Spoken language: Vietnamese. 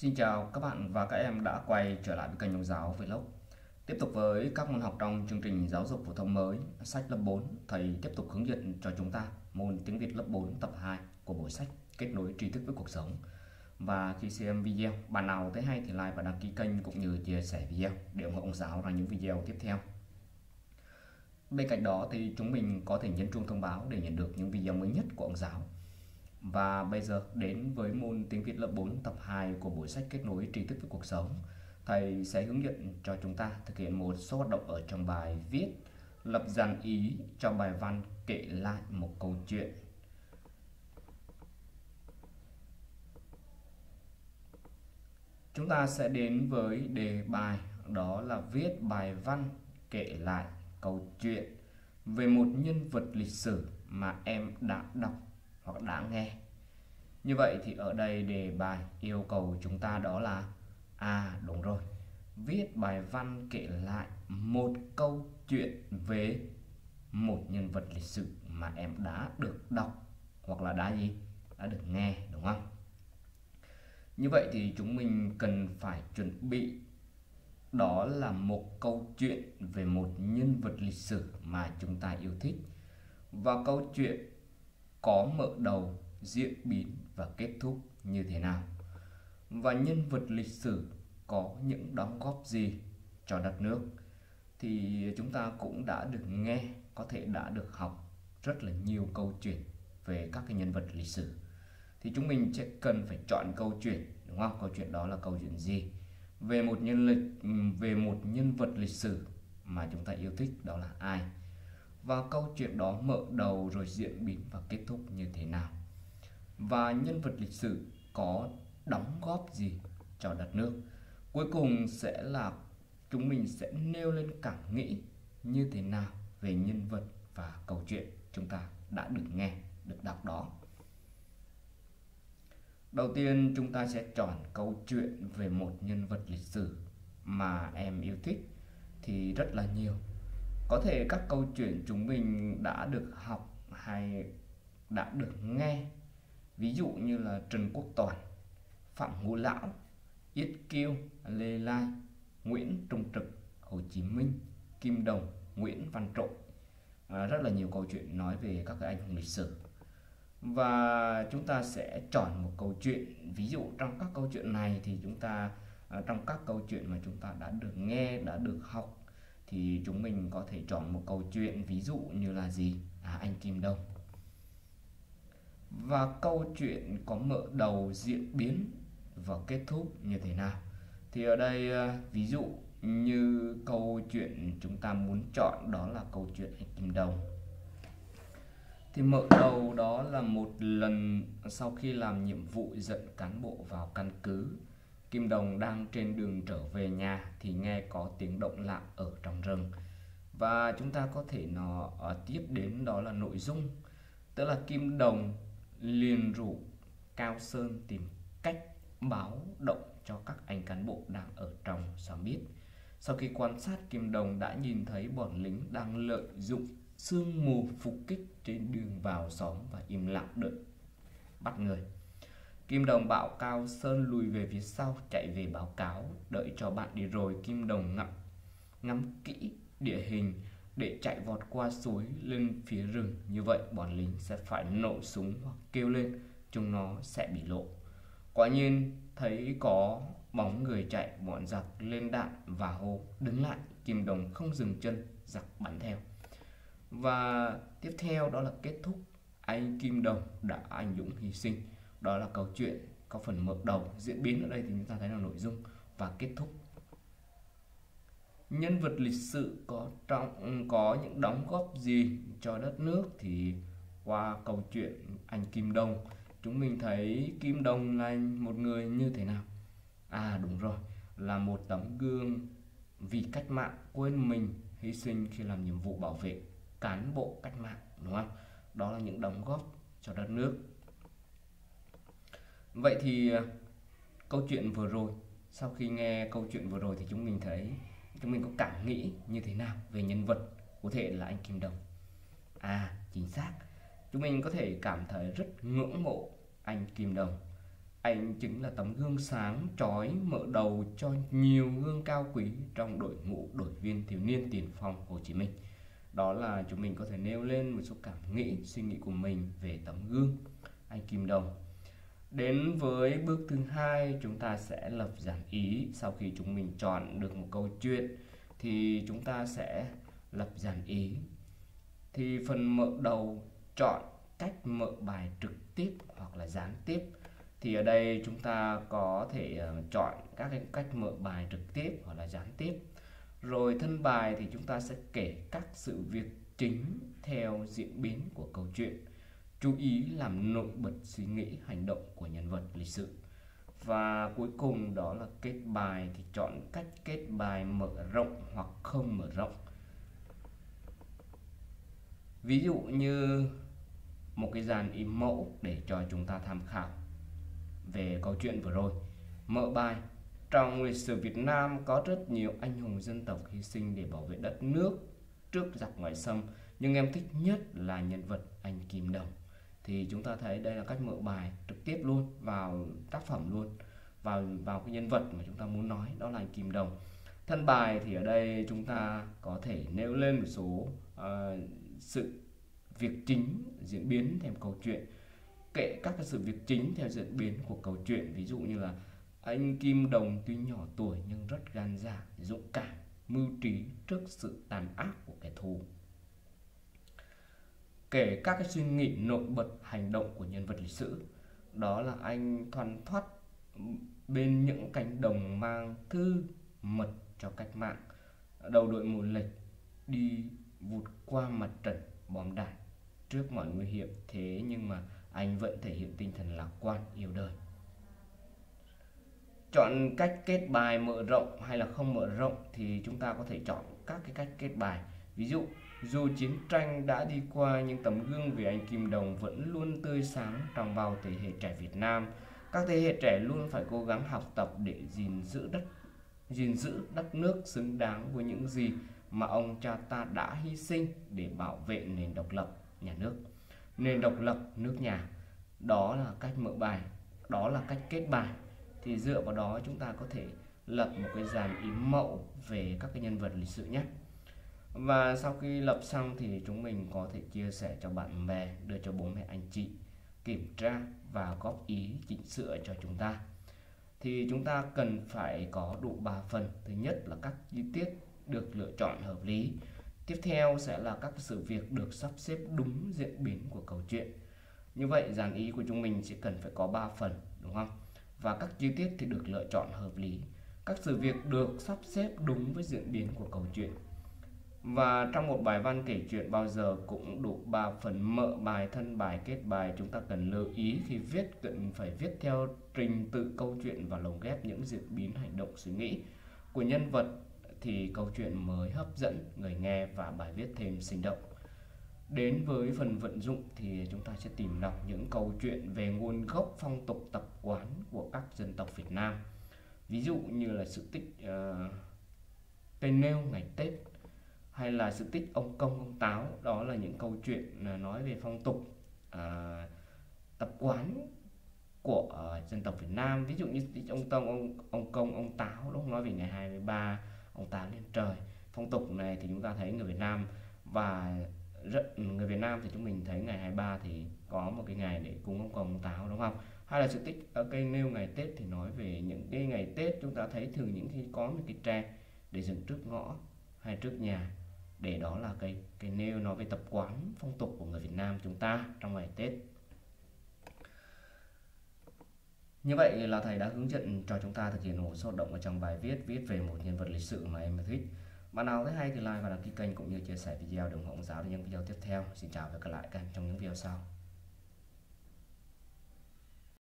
Xin chào các bạn và các em đã quay trở lại với kênh Ông Giáo Vlog Tiếp tục với các môn học trong chương trình giáo dục phổ thông mới Sách lớp 4 Thầy tiếp tục hướng dẫn cho chúng ta môn tiếng Việt lớp 4 tập 2 của bộ sách Kết nối tri thức với cuộc sống. Và khi xem video, bạn nào thấy hay thì like và đăng ký kênh cũng như chia sẻ video để ủng hộ ông giáo ra những video tiếp theo. Bên cạnh đó thì chúng mình có thể nhấn chuông thông báo để nhận được những video mới nhất của ông giáo và bây giờ đến với môn tiếng Việt lớp 4 tập 2 của buổi sách kết nối tri thức với cuộc sống. Thầy sẽ hướng dẫn cho chúng ta thực hiện một số hoạt động ở trong bài viết, lập dàn ý cho bài văn kể lại một câu chuyện. Chúng ta sẽ đến với đề bài, đó là viết bài văn kể lại câu chuyện về một nhân vật lịch sử mà em đã đọc hoặc đã nghe. Như vậy thì ở đây đề bài yêu cầu chúng ta đó là à đúng rồi, viết bài văn kể lại một câu chuyện về một nhân vật lịch sử mà em đã được đọc hoặc là đã gì, đã được nghe, đúng không? Như vậy thì chúng mình cần phải chuẩn bị đó là một câu chuyện về một nhân vật lịch sử mà chúng ta yêu thích. Và câu chuyện có mở đầu, diễn biến và kết thúc như thế nào? Và nhân vật lịch sử có những đóng góp gì cho đất nước? Thì chúng ta cũng đã được nghe có thể đã được học rất là nhiều câu chuyện về các cái nhân vật lịch sử. Thì chúng mình sẽ cần phải chọn câu chuyện đúng không? Câu chuyện đó là câu chuyện gì? Về một nhân lịch ừ, về một nhân vật lịch sử mà chúng ta yêu thích đó là ai? Và câu chuyện đó mở đầu rồi diễn biến và kết thúc như thế nào? Và nhân vật lịch sử có đóng góp gì cho đất nước? Cuối cùng sẽ là chúng mình sẽ nêu lên cảm nghĩ như thế nào về nhân vật và câu chuyện chúng ta đã được nghe, được đọc đó. Đầu tiên, chúng ta sẽ chọn câu chuyện về một nhân vật lịch sử mà em yêu thích thì rất là nhiều có thể các câu chuyện chúng mình đã được học hay đã được nghe. Ví dụ như là Trần Quốc Toàn Phạm Ngũ Lão Yết Kiêu Lê Lai Nguyễn Trung Trực Hồ Chí Minh Kim Đồng Nguyễn Văn Trội. À, rất là nhiều câu chuyện nói về các cái anh hùng lịch sử. Và chúng ta sẽ chọn một câu chuyện. Ví dụ trong các câu chuyện này thì chúng ta à, trong các câu chuyện mà chúng ta đã được nghe đã được học thì chúng mình có thể chọn một câu chuyện ví dụ như là gì? À, anh Kim Đông và câu chuyện có mở đầu diễn biến và kết thúc như thế nào? Thì ở đây à, ví dụ như câu chuyện chúng ta muốn chọn đó là câu chuyện anh Kim Đông thì mở đầu đó là một lần sau khi làm nhiệm vụ dẫn cán bộ vào căn cứ. Kim Đồng đang trên đường trở về nhà thì nghe có tiếng động lạ ở trong rừng. Và chúng ta có thể nó ờ, tiếp đến đó là nội dung. Tức là Kim Đồng liền rủ Cao Sơn tìm cách báo động cho các anh cán bộ đang ở trong xóm biết. Sau khi quan sát, Kim Đồng đã nhìn thấy bọn lính đang lợi dụng sương mù phục kích trên đường vào xóm và im lặng đợi bắt người. Kim Đồng bảo Cao Sơn lùi về phía sau chạy về báo cáo Đợi cho bạn đi rồi. Kim Đồng ngắm, ngắm kỹ địa hình để chạy vọt qua suối lên phía rừng. Như vậy bọn lính sẽ phải nổ súng hoặc kêu lên Chúng nó sẽ bị lộ. Quả nhiên thấy có bóng người chạy bọn giặc lên đạn và hô đứng lại! Kim Đồng không dừng chân giặc bắn theo. Và tiếp theo đó là kết thúc. Anh Kim Đồng đã anh dũng hy sinh đó là câu chuyện, có phần mở đầu, diễn biến ở đây thì chúng ta thấy là nội dung và kết thúc. Nhân vật lịch sử có trong, có những đóng góp gì cho đất nước thì qua câu chuyện anh Kim Đông, chúng mình thấy Kim Đông là một người như thế nào? À đúng rồi, là một tấm gương vì cách mạng quên mình hy sinh khi làm nhiệm vụ bảo vệ cán bộ cách mạng, đúng không? Đó là những đóng góp cho đất nước. Vậy thì à, câu chuyện vừa rồi Sau khi nghe câu chuyện vừa rồi thì chúng mình thấy Chúng mình có cảm nghĩ như thế nào về nhân vật Cụ thể là anh Kim Đồng À chính xác Chúng mình có thể cảm thấy rất ngưỡng mộ anh Kim Đồng anh chính là tấm gương sáng trói mở đầu cho nhiều gương cao quý trong đội ngũ đội viên thiếu niên tiền phong Hồ Chí Minh. Đó là chúng mình có thể nêu lên một số cảm nghĩ, suy nghĩ của mình về tấm gương anh Kim Đồng. Đến với bước thứ hai, chúng ta sẽ lập giản ý. Sau khi chúng mình chọn được một câu chuyện thì chúng ta sẽ lập giản ý. Thì phần mở đầu chọn cách mở bài trực tiếp hoặc là gián tiếp thì ở đây chúng ta có thể ờ, chọn các cái cách mở bài trực tiếp hoặc là gián tiếp rồi thân bài thì chúng ta sẽ kể các sự việc chính theo diễn biến của câu chuyện chú ý làm nổi bật suy nghĩ, hành động của nhân vật lịch sử. Và cuối cùng đó là kết bài thì chọn cách kết bài mở rộng hoặc không mở rộng. Ví dụ như một cái dàn ý mẫu để cho chúng ta tham khảo về câu chuyện vừa rồi. Mở bài, Trong lịch sử Việt Nam có rất nhiều anh hùng dân tộc hy sinh để bảo vệ đất nước trước giặc ngoại xâm nhưng em thích nhất là nhân vật anh Kim Đồng thì chúng ta thấy đây là cách mở bài trực tiếp luôn vào tác phẩm luôn vào vào cái nhân vật mà chúng ta muốn nói đó là anh Kim Đồng thân bài thì ở đây chúng ta có thể nêu lên một số uh, sự việc chính diễn biến theo câu chuyện kể các cái sự việc chính theo diễn biến của câu chuyện ví dụ như là anh Kim Đồng tuy nhỏ tuổi nhưng rất gan dạ, dũng cảm, mưu trí trước sự tàn ác của kẻ thù. Kể các cái suy nghĩ nổi bật hành động của nhân vật lịch sử, đó là anh thoăn thoát bên những cánh đồng mang thư mật cho cách mạng, đầu đội mùa lệch đi vụt qua mặt trận bom đạn trước mọi nguy hiểm. Thế nhưng mà anh vẫn thể hiện tinh thần lạc quan yêu đời. Chọn cách kết bài mở rộng hay là không mở rộng thì chúng ta có thể chọn các cái cách kết bài ví dụ, dù chiến tranh đã đi qua nhưng tấm gương về anh Kim Đồng vẫn luôn tươi sáng trong bao thế hệ trẻ Việt Nam. Các thế hệ trẻ luôn phải cố gắng học tập để gìn giữ đất, gìn giữ đất nước xứng đáng với những gì mà ông cha ta đã hy sinh để bảo vệ nền độc lập, nhà nước. Nền độc lập, nước nhà, đó là cách mở bài, đó là cách kết bài. Thì dựa vào đó chúng ta có thể lập một cái dàn ý mẫu về các cái nhân vật lịch sử nhé và sau khi lập xong thì chúng mình có thể chia sẻ cho bạn bè, đưa cho bố mẹ, anh chị kiểm tra và góp ý chỉnh sửa cho chúng ta thì chúng ta cần phải có đủ 3 phần thứ nhất là các chi tiết được lựa chọn hợp lý Tiếp theo sẽ là các sự việc được sắp xếp đúng diễn biến của câu chuyện. Như vậy, dàn ý của chúng mình sẽ cần phải có 3 phần, đúng không? Và các chi tiết thì được lựa chọn hợp lý. Các sự việc được sắp xếp đúng với diễn biến của câu chuyện. Và trong một bài văn kể chuyện bao giờ cũng đủ 3 phần mở bài, thân bài, kết bài Chúng ta cần lưu ý khi viết cần phải viết theo trình tự câu chuyện và lồng ghép những diễn biến hành động suy nghĩ của nhân vật thì câu chuyện mới hấp dẫn người nghe và bài viết thêm sinh động. Đến với phần vận dụng thì chúng ta sẽ tìm đọc những câu chuyện về nguồn gốc phong tục tập quán của các dân tộc Việt Nam. Ví dụ như là sự tích uh, cây nêu ngày Tết hay là sự tích ông công ông táo đó là những câu chuyện à, nói về phong tục à, tập quán của uh, dân tộc Việt Nam. Ví dụ như ông tông ông ông công ông táo lúc nói về ngày 23 ông táo lên trời. Phong tục này thì chúng ta thấy người Việt Nam và rất người Việt Nam thì chúng mình thấy ngày 23 thì có một cái ngày để cúng ông công ông táo đúng không? Hay là sự tích ở cây nêu ngày Tết thì nói về những cái ngày Tết chúng ta thấy thường những khi có một cái tre để dựng trước ngõ hay trước nhà để đó là cái cái nêu nói về tập quán phong tục của người Việt Nam chúng ta trong ngày Tết như vậy là thầy đã hướng dẫn cho chúng ta thực hiện một số động ở trong bài viết viết về một nhân vật lịch sử mà em thích. Bạn nào thấy hay thì like và đăng ký kênh cũng như chia sẻ video để ủng hộ giáo để những video tiếp theo. Xin chào và gặp lại các em trong những video sau.